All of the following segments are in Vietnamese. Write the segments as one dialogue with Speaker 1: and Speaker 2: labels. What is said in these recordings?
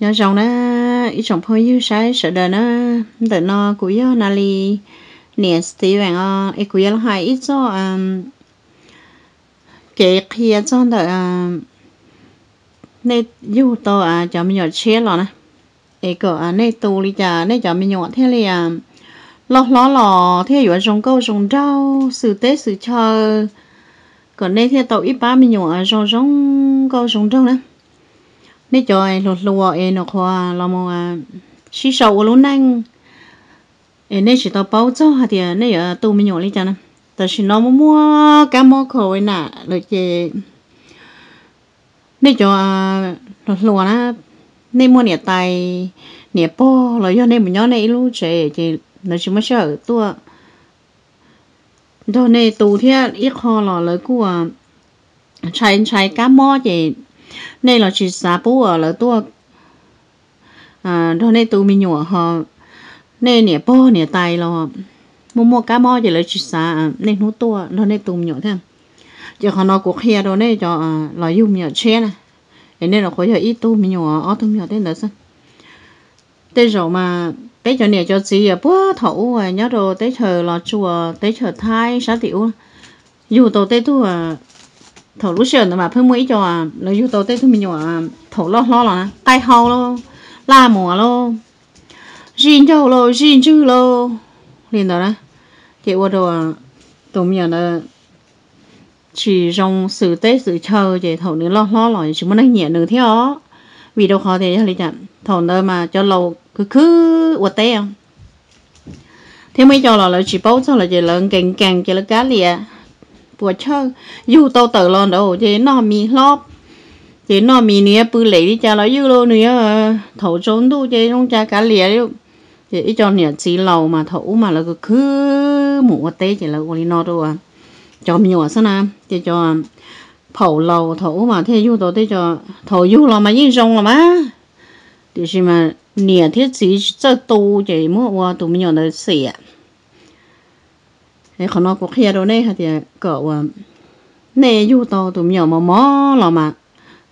Speaker 1: nhớ chồng đó ít trong phơi như sai sợ đời nó đợi nó cũng yêu nào li. Nè thì bạn ờ ít cũng yêu hai ít cho um cái kia cho đợi um nên yêu to à cho mình nhớ chết rồi nè. Ấy cỡ à nên tu li chả nên cho mình nhớ thế li à lo lo lo, thế ở trong câu trong rau, sự tế, sự chờ. Còn đây thì tàu ít ba mình nhớ ở trong trong câu trong rau nè nên cho ai lột lụa ai nó khoa là một à xí sầu luôn năng ai nên chỉ tao bao cho hạt thì nên ở tu mình nhổ đi cho nó tại chỉ nó mua cá mò khẩu nè rồi chị nên cho lột lụa nó nên mua nhẹ tay nhẹ po rồi do nên mình nhớ này luôn chị chị nó chỉ mới sợ tua. Thôi này tù thế ít kho lò lấy của chạy chạy cá mò chị nên là chỉ xả bố ở là tua à thôi nên tụ mình nhỏ họ, nên nè bố nè tay lo mua mua cá mò chỉ là chỉ xả à, nên nó tua, thôi nên tụ mình nhỏ thêm giờ họ nó cuộc kia đâu nên cho là dùng nhỏ che này nên là khỏi giờ ít tụ mình nhỏ ở tụ mình nhỏ thế nữa à, sao? Thế rồi mà tế cho nè cho chị à bố thấu à nhớ rồi tế chờ là chùa tế chờ thai sáu tiểu. Dù tổ tế tu à thầu lúc sườn mà phải mấy cho à nó yêu tao tết mình nhỏ thầu lo lo là tay hao lo, la mùa lo. Xin cho lo xin chữ lo. Liền đó đó. Chị qua đồ à, tụi mình là chỉ trong sự tết sự chờ chị thầu nữa, lo lo rồi muốn ăn nhẹ nữa theo vì đâu khó thì lý chẳng thầu nơi mà cho lâu cứ cứ qua té không? Thế mấy cho là chỉ bao cho là chị lớn càng càng chị là cá lìa bùa chơi dù tao tự lo đâu chứ nó mi lóp. Chứ nó mi nè bự lấy đi cha nó yêu lo nè thầu trốn tu chứ không cha cá lìa đâu chứ ít cho chỉ lầu mà thầu mà là cứ mũ tế chỉ là quali nó đâu à. Cho mình nhỏ sao nào chứ cho phẩu lầu thầu mà thế yêu tao thế cho thầu yêu lo mà yên rong là mà thì mà nè thiết chỉ cho tu chứ mua qua tụi mình nhỏ nó xỉa thế nó cũng kia đâu này thì cậu ờ, nè yêu to tụi nhỏ mà mò là mà.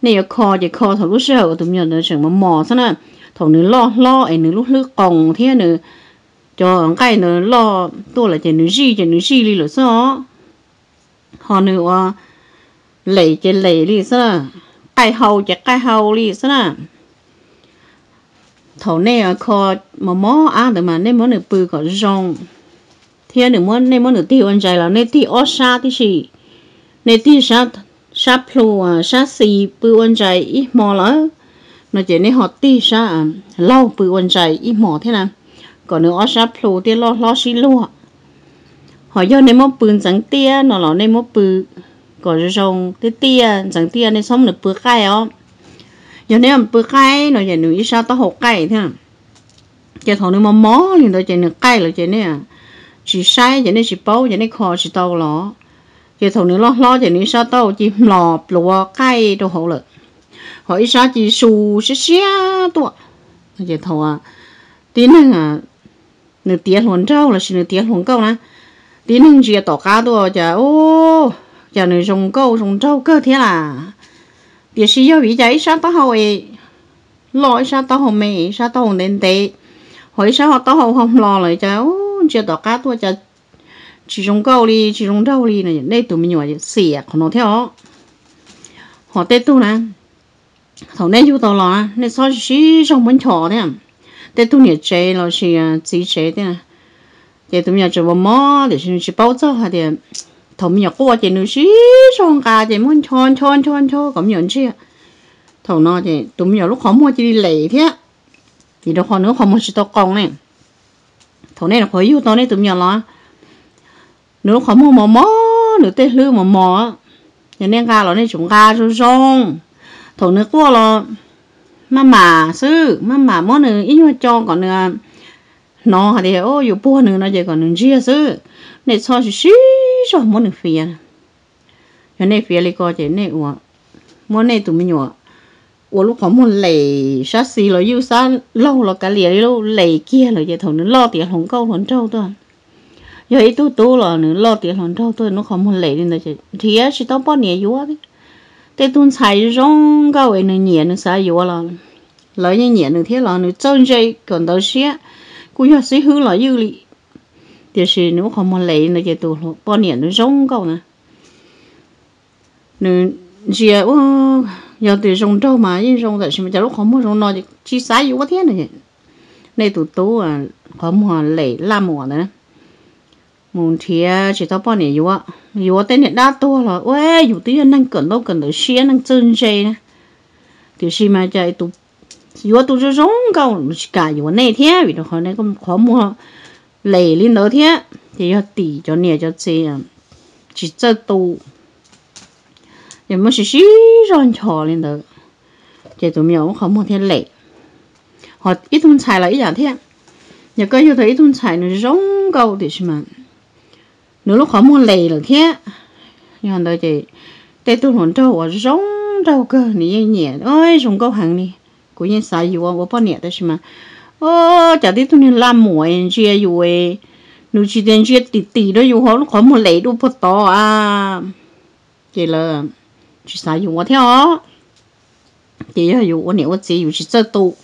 Speaker 1: Nè kho thì kho thằng lúc sau tụi nhỏ nó chẳng mà mò sao nè. Thằng nữa lo lo, ấy nữa lúc lúc còn thế nữa ờ, cho cái nữa lo tôi là chỉ nữa gì chỉ nữa gì đi rồi sao họ nữa lấy chỉ lấy đi sao cái hậu chỉ cái hậu đi sao nè. Thằng này kho à, mà mò ăn được mà nên bự có rong thiên nữ muốn nên muốn được tiêu anh chạy là nên tiêu ở xa thì gì nên tiêu xa xa plu à xa xì bự anh chạy ít mò lỡ. Nó chỉ nên họ tiêu xa à, lâu bự anh chạy ít mò thế nào. Còn nữa ở xa plu thì lo lo xí lúa họ do nên muốn bự chẳng tia, nó là nên muốn bự còn rồi xong tia tia chẳng tia nên sống được bự cay ó giờ nếu bự cay nó chỉ nữ ít sao tao hột cay thế nào. Chỉ thằng nữa mà mó thì đó chỉ nữ cay là chỉ nè chỉ sai cho nên chỉ bao cho nên khó chỉ đâu lo chỉ thầu nữa lo lo cho nên sao đâu chỉ lò lúa cây đâu hổ lợ hỏi sao chỉ su xí xí tua chỉ thầu à tí năng à nửa tiếng luôn trâu là nửa tiếng luôn câu nè tí năng chỉ tỏ cá tua chả ô chả nửa dùng câu dùng trâu cơ thế là việc xí do bị cháy sao tao hỏi lo sao tao hỏi mày sao tao không đến tệ hỏi sao tao hỏi không lo lại cháu chưa tỏ cá tôi cho chỉ trong câu đi chỉ trong đâu đi này đây tụi mình nhỏ xỉa còn nó theo họ tết tu nè thằng này chú tao lo nên sao chỉ trong bánh chò thế tết tu nhiệt chế là chỉ chỉ chế thế để tụi mình chỉ chơi mò để chỉ chỉ bao giờ hả để thằng mình nhỏ qua chỉ nữa chỉ trong cả chỉ muốn chọn chọn chọn chọn cảm nhận chứ thằng nó thì tụi mình nhỏ lúc khó mua chỉ đi lệ thế thì đâu khó nữa khó mua chỉ tao con này thằng này là khỏi yêu tao này tụi nhỏ lo. Nếu khỏi mua mò mò nếu tê lư mò mò nhà nên ga lo này chúng ga cho rong. Thằng nữa qua lo mà mà sư mà mà mò nữa ít mà cho còn nữa. Nó thì ô yêu bùa nữa nó chỉ còn nữa chia sư. Này cho chỉ xí cho mò nữa phiền nhà này phiền đi coi chỉ này uổng, mò này tụi mình nhỏ 我如果冇嚟啥事咯，要啥捞落架嚟咯嚟kia rồi giờ thằng nó lo tiền hồng câu hồng trâu thôi giờ ít tu tu là nó lo tiền hồng trâu thôi nó không muốn lấy đi nữa chứ thì á chỉ tao bao nhiêu yếu đi thế tuần xài rong cao ấy nó nhẹ nó sao yếu là lỡ như nhẹ nữa thế là nữa chân dây còn đâu xía cú giờ xí hư là dư lì thì là nếu không mà lấy nó chỉ tụ bao nhiêu nó rong câu nè nữa chỉ ô giờ thì rong đâu mà nhưng rong tại sao mà lúc không mua rong nó chỉ sai yếu quá thế này. Này tụt tụ à không mua lấy làm mùa nữa muốn thì chỉ tao bao nhiêu yếu á. Yếu tên này đa to là ôi yếu tí năng cần đâu cần được xía năng chân dây nè thì khi mà chạy tụt yếu tụt cho rong câu cả yếu này thế vì nó khó này cũng khó mua lấy lên đó thế thì 要抵 cho nhẹ cho nè cho xe à, chỉ cho tụt thì mới xí cho lên đó chị tụi mình không muốn thế lệ họ ít thun xài là ít dạng thế cái yêu thấy ít thun xài nó rong câu thì mà nếu lúc không muốn lệ là thế nhưng mà chị đây tôi muốn trâu ở rong trâu cơ này, nhẹ ơi rong câu hàng đi cũng như xài gì qua bao nhẹ đó mà ô chả đi tôi nên làm muội chia rồi nếu chỉ đến chia tỉ tỉ đó dù họ nó khó một lấy đâu bắt to à chỉ là chỉ sao dùng theo chỉ là dùng nếu chỉ dùng chỉ rất tu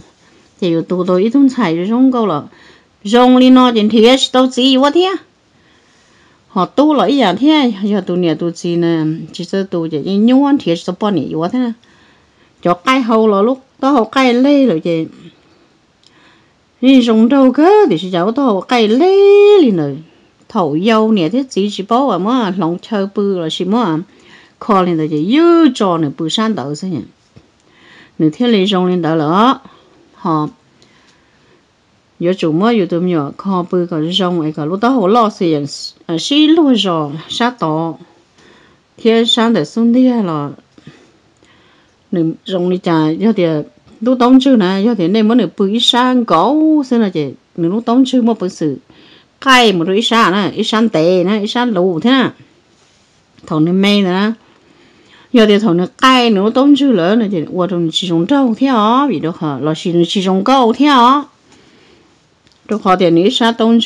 Speaker 1: chỉ dùng tu tu ít thông xài rồi không câu là dùng đi nó trên thế đâu chỉ dùng theo họ tu là ý dạng thế giờ tu nhà tu chỉ nè chỉ rất tu chỉ nhưng nhau thì sẽ bao nhiêu dùng thế cho cái hậu là lúc đó họ cái lê rồi chị đi dùng đâu cơ thì sẽ cháu tao cái lê liền rồi thầu dâu nè thế chỉ chỉ bảo à mà lòng chơi bự là chỉ mà khó lên rồi chỉ dư cho nè bự san đầu thế nhỉ nè thế lấy dùng lên đó là họ giờ chủ mà giờ tụi nhỏ khó cái dùng ấy cái lúc đó họ lo tiền à xí lo rồi sát tỏ thế san để xuống đi là nè dùng đi trả giờ thì lúc tống chữ nè do thế nên mới được bự sang gấu xem là chị nếu lúc tống chữ mà bự sự cái một đôi sang nè ít sang tệ nè ít sang lù thế nè thằng này mê nè giờ thì thằng này cái nếu tống chữ lớn nè chị qua trong chỉ trong trâu theo vì đó hả là chỉ chỉ trong gấu theo đó họ thì ít sang tống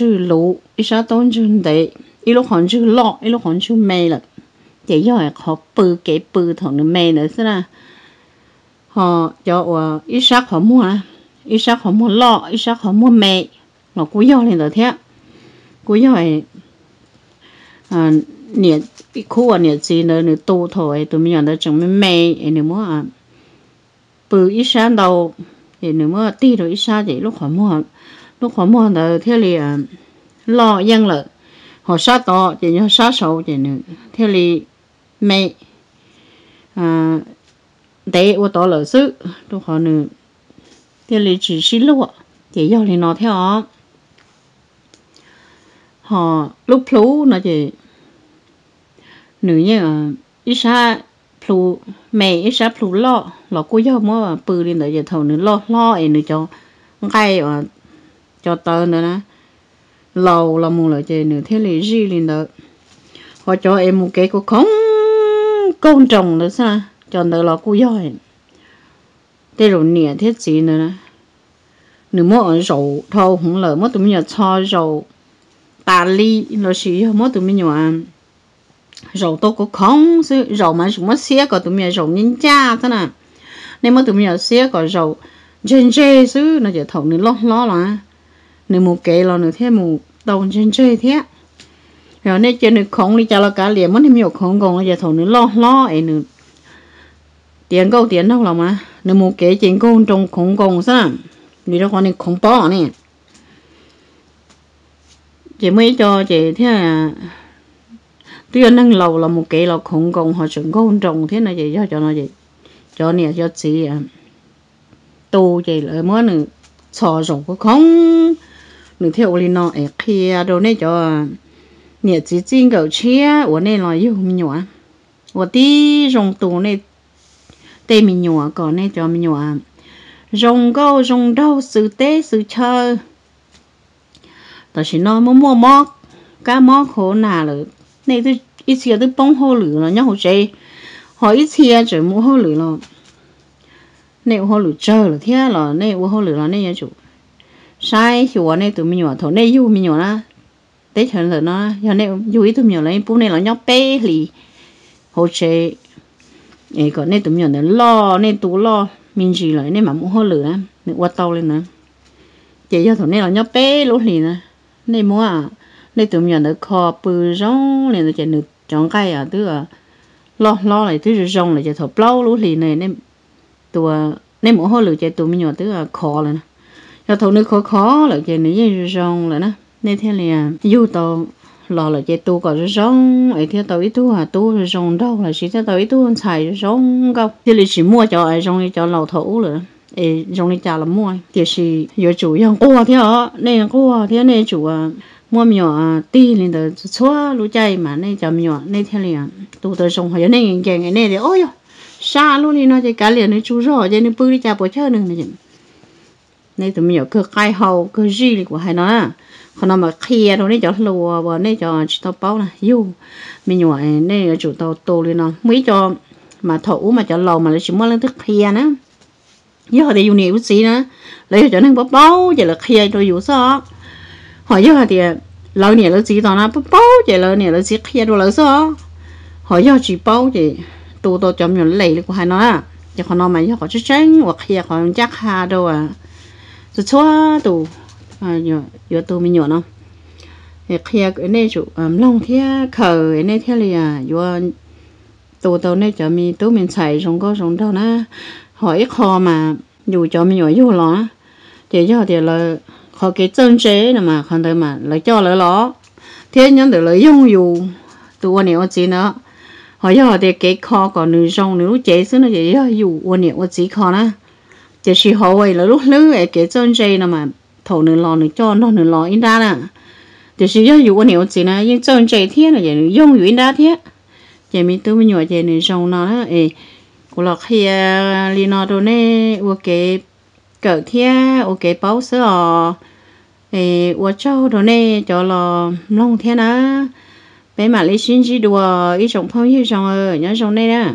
Speaker 1: chữ lù ít sang tống chữ tệ ít lúc họ chữ lọ ít lúc họ chữ mê là chỉ do họ bự cái bự thằng này mê nữa thế nè họ cho và ít sắc họ mua ít sắc họ mua lọ ít sắc họ mua mẹ nó cúi giò lên đó thế cúi giò này à nhiệt khu à nhiệt gì nữa nữa tu thôi tụi mình nhận được chẳng mấy mẹ nữa mua à bự ít sáng đầu thì nữa mua ti rồi ít sáng vậy lúc họ mua lúc họ mua là theo li à lo dân lợi họ sát to thì nhau sát sâu thì nữa theo li mẹ à để ô tô lỡ sự tôi họ nữa thì lấy chỉ xin lụa thì do lấy nó theo họ lúc plu nó chỉ nữ như ít sa plu mẹ ít sa plu lo lo cô do mua bự lên đó giờ thầu nữa lo lo ấy nữa cho ngay ở cho tơ nữa nè lâu là mua lại chơi nữa thế này gì lên đó họ cho em một cái cô không công trồng nữa sao cho nó là cú giỏi thế rồi nè thế gì nữa nè nữ mua rượu thâu không lỡ mua tụi mình cho rượu bà li nó chỉ mua tụi mình ăn rồi tôi có không? Chứ rồi mà chúng mất xé có tụi mình rồi nhân cha thế nè nên mà tụi mình xé có rau trên trên chứ nó chỉ thầu nữa lo lo là nếu một kế là nữa thế một đầu trên trên thế. Rồi nên trên được không, đi cho là cả liền mất thêm nhiều không, còn là chỉ thầu nữa lo lo ấy nữa tiền câu tiền đâu là mà nếu một kế chuyện câu trong không còn sao vì đó còn này không bỏ nè. Chị mới cho chị thế là tuy năng lầu là một cái là khủng công họ chuẩn công trọng thế này vậy cho cho nó vậy. Cho nè cho chị à tu vậy là mới nữa sò rộng có không nữa theo lên nó ở kia đâu này cho à, nè chỉ chính cầu chia của này là yêu mình nhỏ của tí rồng tu này tê mình nhỏ còn này cho mình nhỏ rong câu rong đâu sự tế, sự chơi ta chỉ nói mua mua mò cá mò khổ nào rồi này tôi ít xíu tôi bông hoa lửa là nhau chơi họ ít xíu chỉ mua hoa lửa là này lửa chơi rồi thế là này hoa lửa là này chủ sai chủ này tụi mình nhỏ thầu này yêu mình nhỏ na tế chuyện rồi nó giờ này yêu ít tụi nhỏ là bún này là nhau bé lì hồ chơi ấy còn nên tụi mình lo nên tủ lo mình chỉ lại nên mà mua hoa lửa nữa qua tàu lên nữa chỉ cho thằng này là nhóc bé lúc này nè nên mua à nên tụi mình được kho bự rong nên nó chỉ được chọn cái à tức là lo lo này thứ rong này chỉ thọ bao lúc thì này nên tụi nên mỗi hồi lửa chỉ tụi mình tức là kho lên cho thằng này khó khó là chỉ nữa rong là nè nên thế là yêu tàu lo là chạy tu có rong ấy thì tao ít tu à tu rong đâu là chỉ tao ít tu xài rong không, thì là chỉ mua cho ai rong cho lầu thổ rồi ấy rong đi trả là mua thì là chủ yếu qua thế à nên qua thế nên chủ à mua miỏ à ti lên đó xóa lũ chạy mà nên cho miỏ nên thế liền à, tụ tới sông hay nên cái này nên thì, ôi xa luôn đi, nó chỉ cả liền, nó chú rõ cho nên bự đi cha bộ chơi nữa này nên tụi mình cứ khai hậu cứ gì của hai nó. Còn nó mà kia rồi này cho lùa và này cho chỉ tao bao là yêu mình nhỏ à, này chủ tao tô lên nó. Mấy cho mà thổ mà cho lầu mà nó chỉ mua lên thức kia nữa giờ thì dùng nhiều gì nữa lấy cho nên bao bao giờ là kia rồi dùng sao hỏi giờ thì, lâu nè là gì đó nó bao giờ lâu nè là gì kia rồi là sao họ giờ chỉ bao giờ tu tao chấm nhận lấy của hai nó à giờ họ nó mà giờ có chút tránh hoặc kia còn chắc hà đâu à. Rồi chua tu à giờ giờ tôi mình nhỏ nó. Thì kia cái này chủ um à, long thia khờ, cái này thia liền à yo tôi tôi này cho mình tôi mình xài xong có xong đâu na hỏi kho mà dù cho mình nhỏ vô lo thì cho thì là họ cái chân chế là mà không thấy mà lấy cho lấy lo thế nhân để lấy dùng dù tôi nhiều chỉ nữa họ cho họ để cái kho còn nữ trong nữ chế xứ nó chỉ dù quan niệm chỉ kho nữa chỉ là họ vậy là lúc lúc cái chân chế là mà thầu nửa lò nửa cho nó nửa lò in ra nè thì sử dù dụng nhiều chỉ nữa nhưng trong chế thế là chỉ dùng dù in ra thế chỉ mình tôi mới nhỏ chỉ nửa trong nó ấy của lọ khi li nó đồ nè ok cỡ thế ok bao sữa ê của cháu đồ nè cho lò long thiên á bé mà lấy xin gì đùa ít trong phong như trong ở, nhớ trong đây nè.